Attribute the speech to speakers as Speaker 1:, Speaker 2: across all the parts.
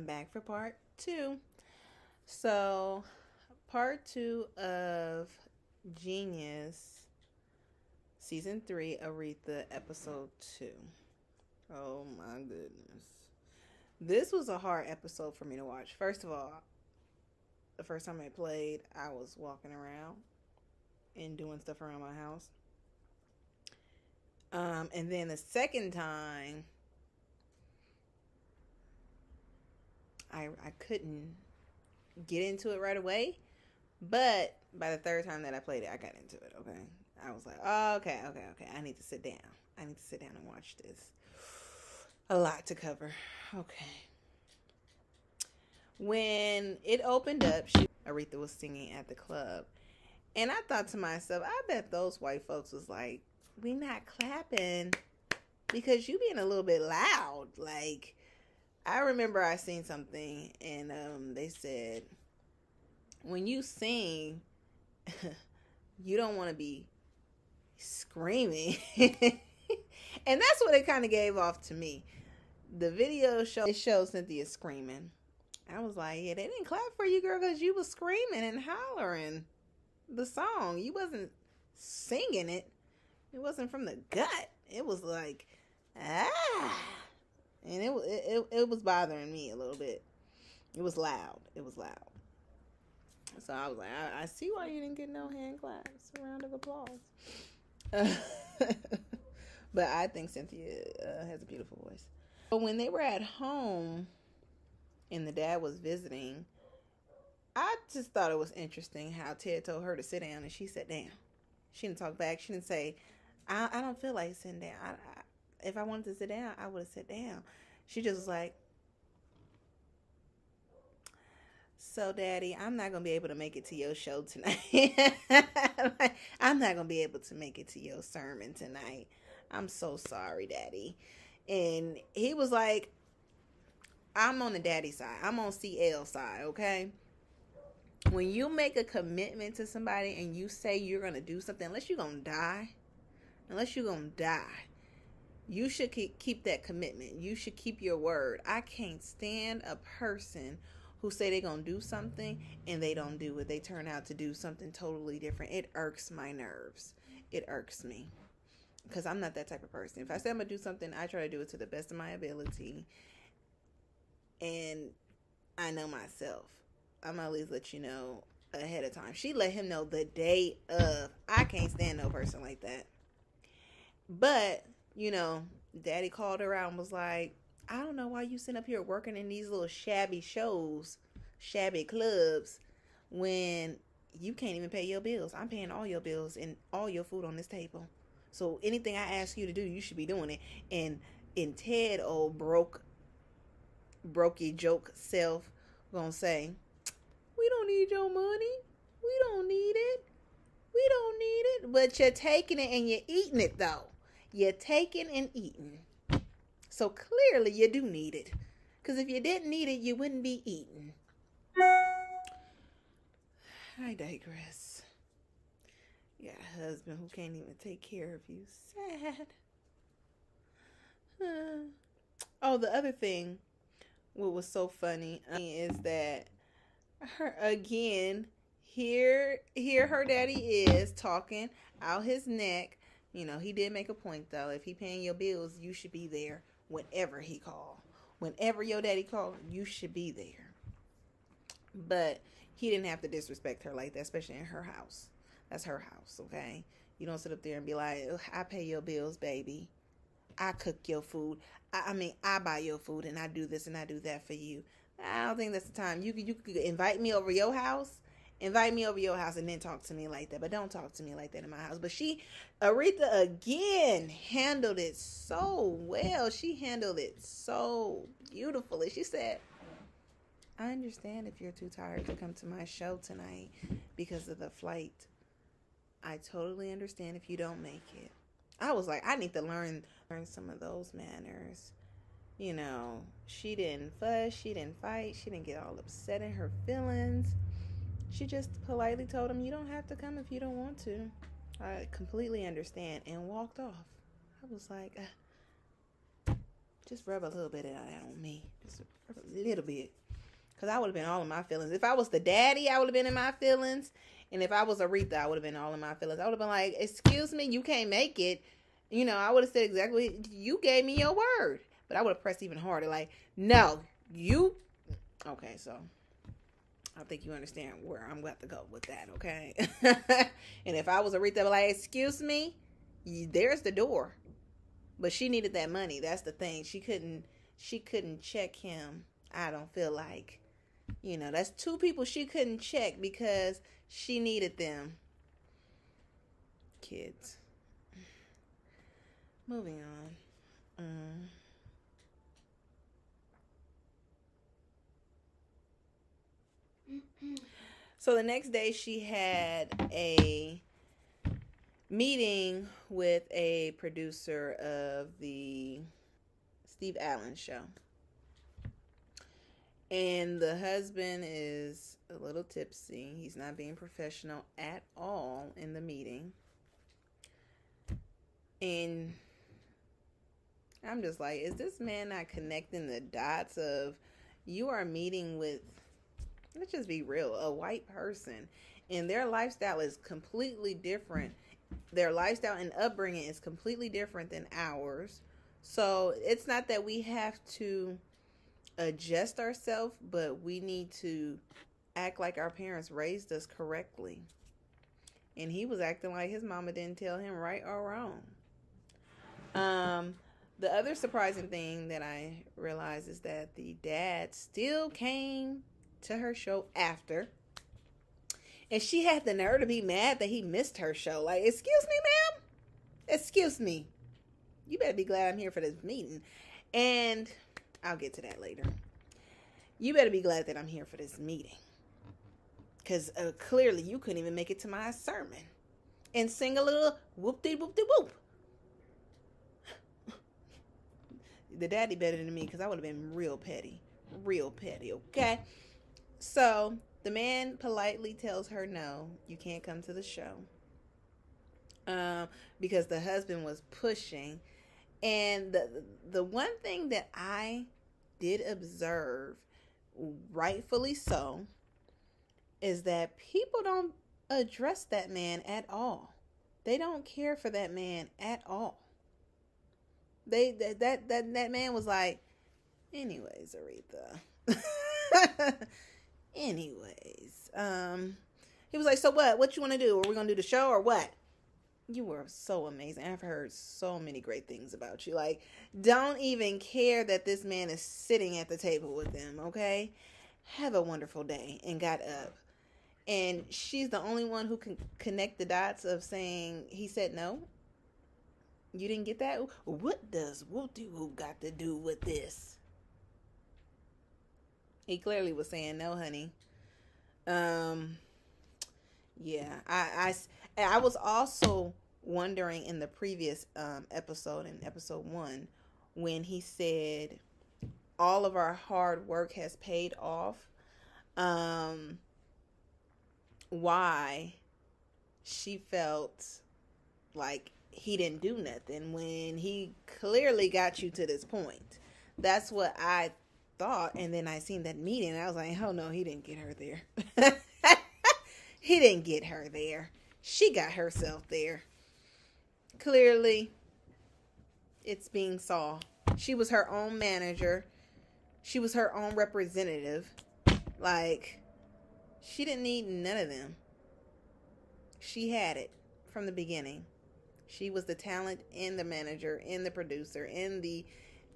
Speaker 1: I'm back for part two. So, part two of Genius, season three, Aretha, episode two. Oh my goodness. This was a hard episode for me to watch. First of all, the first time I played, I was walking around and doing stuff around my house. Um, and then the second time, I I couldn't get into it right away. But by the third time that I played it, I got into it. Okay, I was like, oh, okay, okay, okay. I need to sit down. I need to sit down and watch this. A lot to cover. Okay. When it opened up, she, Aretha was singing at the club, and I thought to myself, I bet those white folks was like, we not clapping because you being a little bit loud. Like, I remember I seen something and um, they said when you sing, you don't want to be screaming. and that's what it kind of gave off to me. The video show it shows Cynthia screaming. I was like, yeah, they didn't clap for you, girl, because you was screaming and hollering the song. You wasn't singing it. It wasn't from the gut. It was like, ah and it it it was bothering me a little bit. It was loud. It was loud. So I was like, I, I see why you didn't get no hand claps. Round of applause. But I think Cynthia uh, has a beautiful voice. But when they were at home and the dad was visiting, I just thought it was interesting how Ted told her to sit down and she sat down. She didn't talk back. She didn't say, I, I don't feel like sitting down. I, if I wanted to sit down, I would have sat down. She just was like, So, Daddy, I'm not gonna be able to make it to your show tonight. I'm not gonna be able to make it to your sermon tonight. I'm so sorry, Daddy. And he was like, I'm on the daddy side. I'm on CL side, okay? When you make a commitment to somebody and you say you're gonna do something, unless you're gonna die, unless you're gonna die, you should keep that commitment. You should keep your word. I can't stand a person who say they're going to do something and they don't do it. They turn out to do something totally different. It irks my nerves. It irks me because I'm not that type of person. If I say I'm going to do something, I try to do it to the best of my ability. And I know myself. I'm going to at least let you know ahead of time. She let him know the day of. I can't stand no person like that. But you know, daddy called her out and was like, I don't know why you sitting up here working in these little shabby shows, shabby clubs, when you can't even pay your bills. I'm paying all your bills and all your food on this table. So anything I ask you to do, you should be doing it. And and Ted, old broke, brokey joke self, gonna say, we don't need your money. We don't need it. We don't need it. But you're taking it and you're eating it though. You're taking and eating. So clearly you do need it. Because if you didn't need it, you wouldn't be eating. I digress. You got a husband who can't even take care of you. Sad. Oh, the other thing, what was so funny is that her again here here her daddy is talking out his neck you know, he did make a point though. If he paying your bills, you should be there whenever he call. Whenever your daddy call, you should be there. But he didn't have to disrespect her like that, especially in her house. That's her house, okay? You don't sit up there and be like, I pay your bills, baby. I cook your food. I, I mean, I buy your food and I do this and I do that for you. I don't think that's the time. You you could invite me over your house invite me over your house and then talk to me like that. But don't talk to me like that in my house. But she, Aretha, again handled it so well. She handled it so beautifully. She said, I understand if you're too tired to come to my show tonight because of the flight. I totally understand if you don't make it. I was like, I need to learn learn some of those manners. You know, she didn't fuss, she didn't fight, she didn't get all upset in her feelings she just politely told him, You don't have to come if you don't want to. I completely understand and walked off. I was like, uh, Just rub a little bit of that on me. Just a little bit. Cause I would have been all in my feelings. If I was the daddy, I would have been in my feelings. And if I was Aretha, I would have been all in my feelings. I would have been like, "Excuse me, you can't make it." You know, I would have said exactly. You gave me your word, but I would have pressed even harder. Like, no, you. Okay, so I think you understand where I'm about to go with that. Okay, and if I was Aretha, I'd like, "Excuse me, there's the door." But she needed that money. That's the thing. She couldn't. She couldn't check him. I don't feel like you know, that's two people she couldn't check because she needed them. Kids. Moving on. Mm. So the next day, she had a meeting with a producer of the Steve Allen show and the husband is a little tipsy. He's not being professional at all in the meeting. And I'm just like, is this man not connecting the dots of you are meeting with, let's just be real, a white person, and their lifestyle is completely different. Their lifestyle and upbringing is completely different than ours. So it's not that we have to adjust ourselves, but we need to act like our parents raised us correctly. And he was acting like his mama didn't tell him right or wrong. Um, the other surprising thing that I realized is that the dad still came to her show after. And she had the nerve to be mad that he missed her show. Like, excuse me, ma'am? Excuse me. You better be glad I'm here for this meeting. And I'll get to that later. You better be glad that I'm here for this meeting. Because uh, clearly you couldn't even make it to my sermon and sing a little whoop de whoop de whoop. the daddy better than me because I would have been real petty. Real petty, okay? So the man politely tells her no, you can't come to the show. Um, because the husband was pushing and the the one thing that I did observe, rightfully so, is that people don't address that man at all. They don't care for that man at all. They that that that, that man was like, anyways, Aretha. Anyways, um, he was like, so what? What you want to do? Are we gonna do the show or what? you were so amazing. I've heard so many great things about you. Like, don't even care that this man is sitting at the table with them, okay? Have a wonderful day. And got up. And she's the only one who can connect the dots of saying, he said no. You didn't get that? What does Wooty Whoop got to do with this? He clearly was saying no, honey. Um, yeah, I, I, I was also wondering in the previous um, episode, in episode one, when he said, All of our hard work has paid off, um, why she felt like he didn't do nothing when he clearly got you to this point. That's what I thought. And then I seen that meeting I was like, oh no, he didn't get her there. he didn't get her there. She got herself there clearly it's being saw. She was her own manager. She was her own representative. Like she didn't need none of them. She had it from the beginning. She was the talent and the manager and the producer and the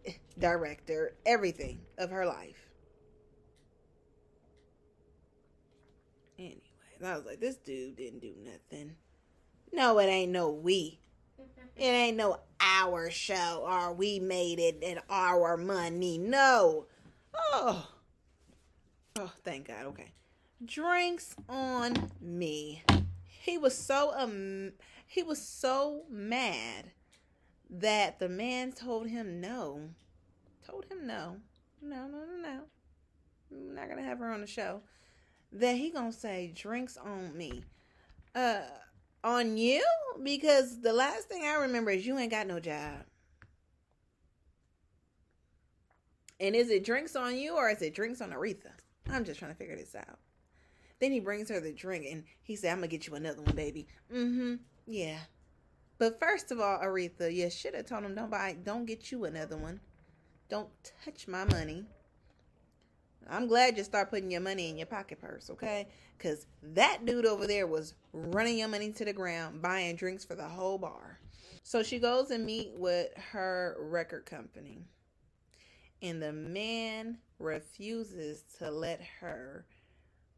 Speaker 1: director, everything of her life. Anyway, I was like, this dude didn't do nothing. No, it ain't no we. It ain't no our show or we made it and our money. No. Oh. Oh, thank God. Okay. Drinks on me. He was so um he was so mad that the man told him no. Told him no. No, no, no, no. I'm not gonna have her on the show. That he gonna say drinks on me. Uh on you because the last thing I remember is you ain't got no job. And is it drinks on you or is it drinks on Aretha? I'm just trying to figure this out. Then he brings her the drink and he said, I'm gonna get you another one, baby. Mm-hmm. Yeah. But first of all, Aretha, you should have told him don't buy don't get you another one. Don't touch my money. I'm glad you start putting your money in your pocket purse, okay? Because that dude over there was running your money to the ground, buying drinks for the whole bar. So she goes and meet with her record company. And the man refuses to let her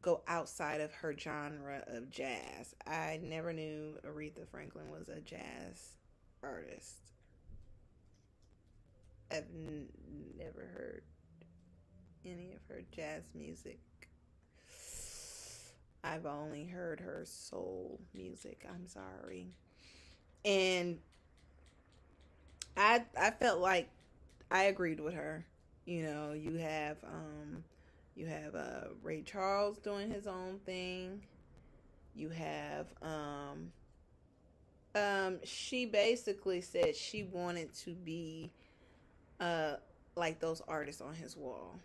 Speaker 1: go outside of her genre of jazz. I never knew Aretha Franklin was a jazz artist. I've n- never heard any of her jazz music. I've only heard her soul music. I'm sorry. And I I felt like I agreed with her. You know, you have um you have uh Ray Charles doing his own thing. You have um um she basically said she wanted to be uh like those artists on his wall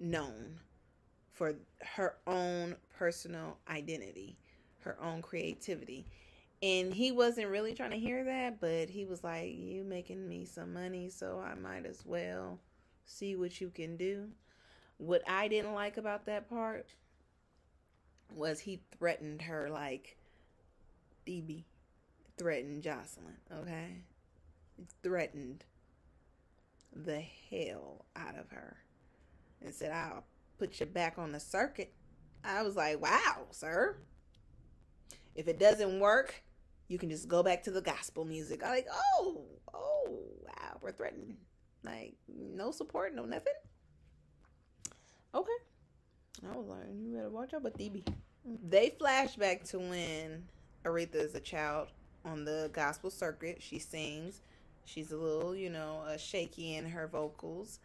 Speaker 1: known for her own personal identity, her own creativity. And he wasn't really trying to hear that, but he was like, You making me some money, so I might as well see what you can do. What I didn't like about that part was he threatened her like DB threatened Jocelyn, okay? Threatened the hell out of her and said, I'll put you back on the circuit. I was like, wow, sir. If it doesn't work, you can just go back to the gospel music. I'm like, oh, oh, wow, we're threatening. Like, no support, no nothing. Okay. I was like, you better watch out, but DB. They flash back to when Aretha is a child on the gospel circuit. She sings. She's a little, you know, uh, shaky in her vocals.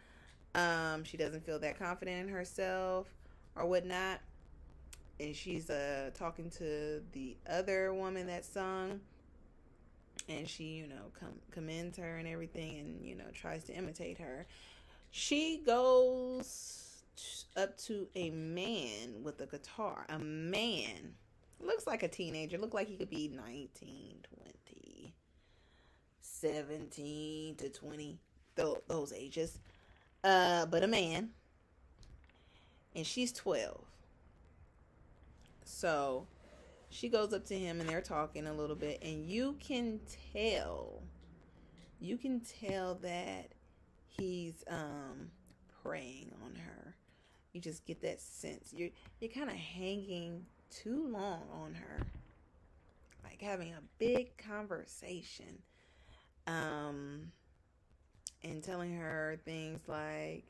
Speaker 1: Um, she doesn't feel that confident in herself or whatnot. And she's uh talking to the other woman that sung. And she, you know, com- commends her and everything and, you know, tries to imitate her. She goes up to a man with a guitar. A man. Looks like a teenager. Look like he could be 19, 20, 17 to 20. Th- those ages uh, but a man, and she's 12. So she goes up to him and they're talking a little bit, and you can tell, you can tell that he's um preying on her. You just get that sense. You're you're kind of hanging too long on her, like having a big conversation. Um, and telling her things like,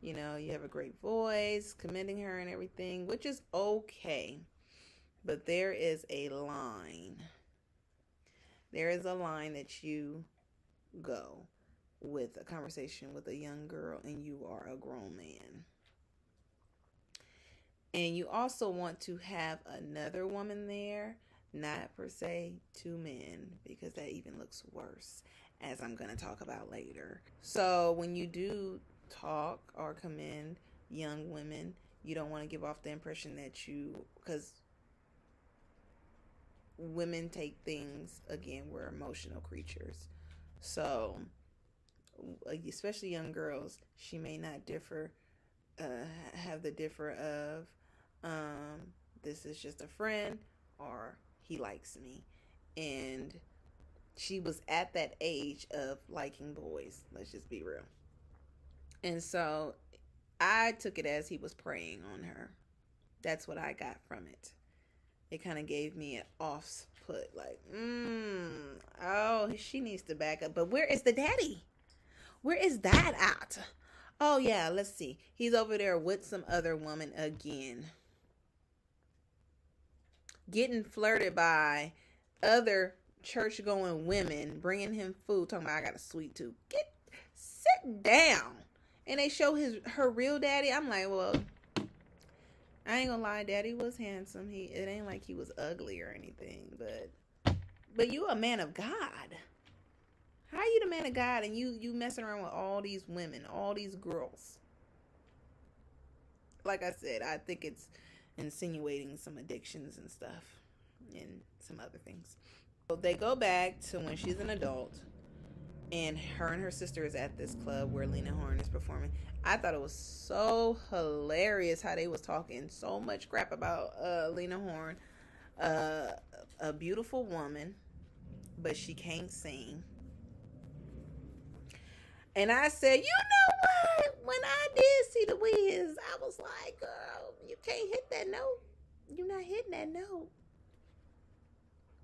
Speaker 1: you know, you have a great voice, commending her and everything, which is okay. But there is a line. There is a line that you go with a conversation with a young girl and you are a grown man. And you also want to have another woman there, not per se two men, because that even looks worse as I'm going to talk about later. So, when you do talk or commend young women, you don't want to give off the impression that you, because women take things, again, we're emotional creatures. So, especially young girls, she may not differ, uh, have the differ of, um, this is just a friend or he likes me. And she was at that age of liking boys. Let's just be real. And so I took it as he was preying on her. That's what I got from it. It kind of gave me an off put, like, mm, oh, she needs to back up. But where is the daddy? Where is that at? Oh, yeah, let's see. He's over there with some other woman again. Getting flirted by other church going women bringing him food, talking about I got a sweet tooth. Get sit down. And they show his her real daddy. I'm like, well, I ain't gonna lie, daddy was handsome. He it ain't like he was ugly or anything, but but you a man of God. How are you the man of God and you you messing around with all these women, all these girls? Like I said, I think it's insinuating some addictions and stuff and some other things. So they go back to when she's an adult and her and her sister is at this club where Lena Horne is performing. I thought it was so hilarious how they was talking so much crap about uh, Lena Horne, uh, a beautiful woman, but she can't sing. And I said, you know what? When I did see the Wiz, I was like, girl, you can't hit that note. You're not hitting that note.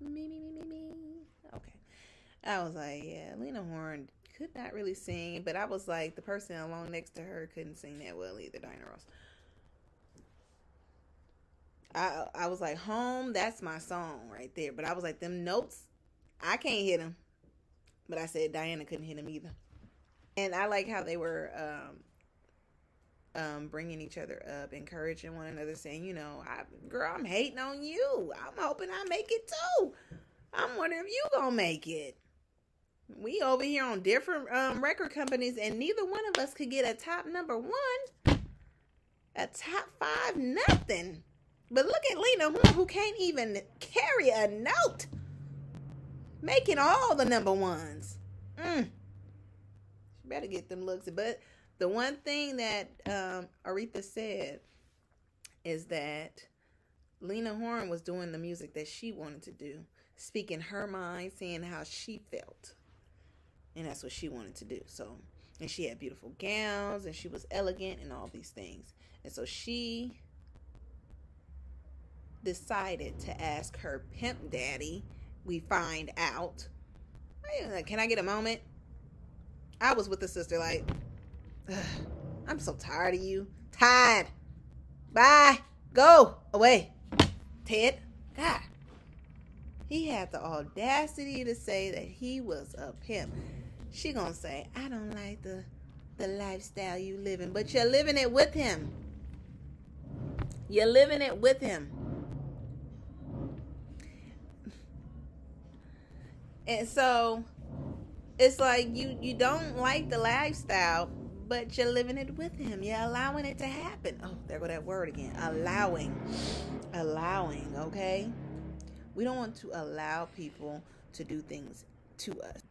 Speaker 1: Me, me, me, me, me. Okay. I was like, yeah, Lena Horne could not really sing, but I was like, the person along next to her couldn't sing that well either, Diana Ross. I I was like, home, that's my song right there. But I was like, them notes, I can't hit them. But I said Diana couldn't hit them either. And I like how they were um, um, bringing each other up, encouraging one another, saying, you know, I, girl, I'm hating on you. I'm hoping I make it too. I'm wondering if you gonna make it. We over here on different um, record companies, and neither one of us could get a top number one, a top five, nothing. But look at Lena, who can't even carry a note, making all the number ones. Mm. Better get them looks. But the one thing that um, Aretha said is that Lena Horne was doing the music that she wanted to do, speaking her mind, saying how she felt and that's what she wanted to do. So, and she had beautiful gowns, and she was elegant, and all these things. And so she decided to ask her pimp daddy. We find out. Can I get a moment? I was with the sister, like, I'm so tired of you. Tired. Bye. Go away. Ted. God. He had the audacity to say that he was a pimp she gonna say, I don't like the the lifestyle you living, but you're living it with him. You're living it with him. And so it's like you you don't like the lifestyle, but you're living it with him. You're allowing it to happen. Oh, there go that word again. Allowing. Allowing, okay? We don't want to allow people to do things to us.